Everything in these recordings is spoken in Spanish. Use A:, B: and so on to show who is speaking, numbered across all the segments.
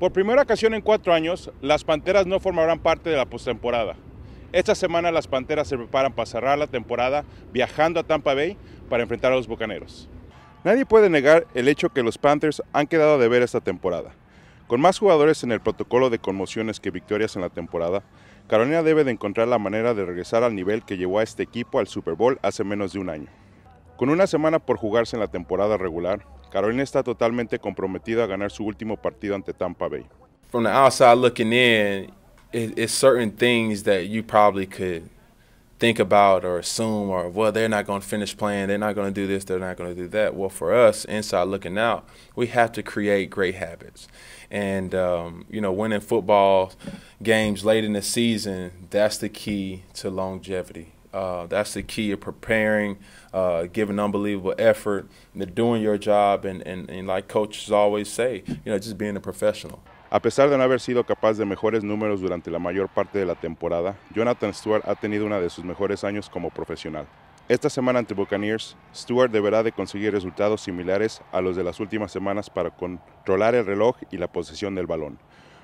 A: Por primera ocasión en cuatro años, las Panteras no formarán parte de la postemporada. Esta semana las Panteras se preparan para cerrar la temporada viajando a Tampa Bay para enfrentar a los Bucaneros. Nadie puede negar el hecho que los Panthers han quedado de ver esta temporada. Con más jugadores en el protocolo de conmociones que victorias en la temporada, Carolina debe de encontrar la manera de regresar al nivel que llevó a este equipo al Super Bowl hace menos de un año. Con una semana por jugarse en la temporada regular, Carolina está totalmente comprometida a ganar su último partido ante Tampa Bay.
B: From the outside looking in, it, it's certain things that you probably could think about or assume or well they're not going to finish playing they're not going to do this they're not going to do that. Well for us inside looking out we have to create great habits. And um, you know winning football games late in the season that's the key to longevity uh, that's the key of preparing, uh, giving unbelievable effort, doing your job, and, like coaches always say, you know, just being a professional.
A: A pesar de no haber sido capaz de mejores números durante la mayor parte de la temporada, Jonathan Stewart ha tenido uno de sus mejores años como profesional. Esta semana ante Buccaneers, Stewart deberá de conseguir resultados similares a los de las últimas semanas para controlar el reloj y la posesión del balón.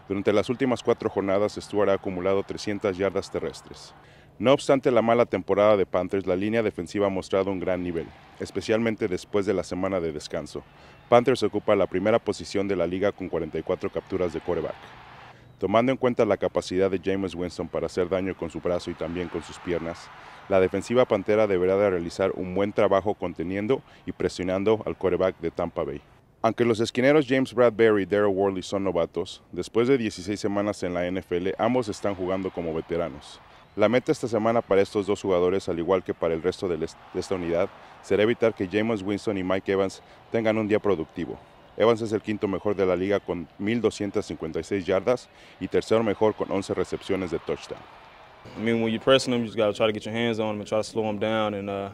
A: Durante las últimas cuatro jornadas, Stewart ha acumulado 300 yardas terrestres. No obstante la mala temporada de Panthers, la línea defensiva ha mostrado un gran nivel, especialmente después de la semana de descanso. Panthers ocupa la primera posición de la liga con 44 capturas de coreback. Tomando en cuenta la capacidad de James Winston para hacer daño con su brazo y también con sus piernas, la defensiva pantera deberá de realizar un buen trabajo conteniendo y presionando al coreback de Tampa Bay. Aunque los esquineros James Bradbury y Darrell Worley son novatos, después de 16 semanas en la NFL, ambos están jugando como veteranos. La meta esta semana para estos dos jugadores, al igual que para el resto de esta unidad, será evitar que James Winston y Mike Evans tengan un día productivo. Evans es el quinto mejor de la liga con 1.256 yardas y tercero mejor con 11 recepciones de touchdown.
C: I mean, when you're pressing him, you just got to try to get your hands on him and try to slow him down, and uh,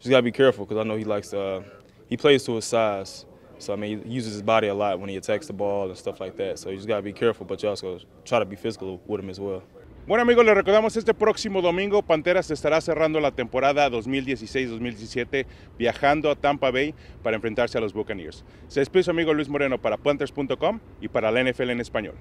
C: just got to be careful because I know he likes to. Uh, he plays to his size, so I mean, he uses his body a lot when he attacks the ball and stuff like that. So you just got to be careful, but you also try to be physical with him as well.
A: Bueno amigos, les recordamos este próximo domingo Panteras estará cerrando la temporada 2016-2017 viajando a Tampa Bay para enfrentarse a los Buccaneers. Se despide su amigo Luis Moreno para Panthers.com y para la NFL en español.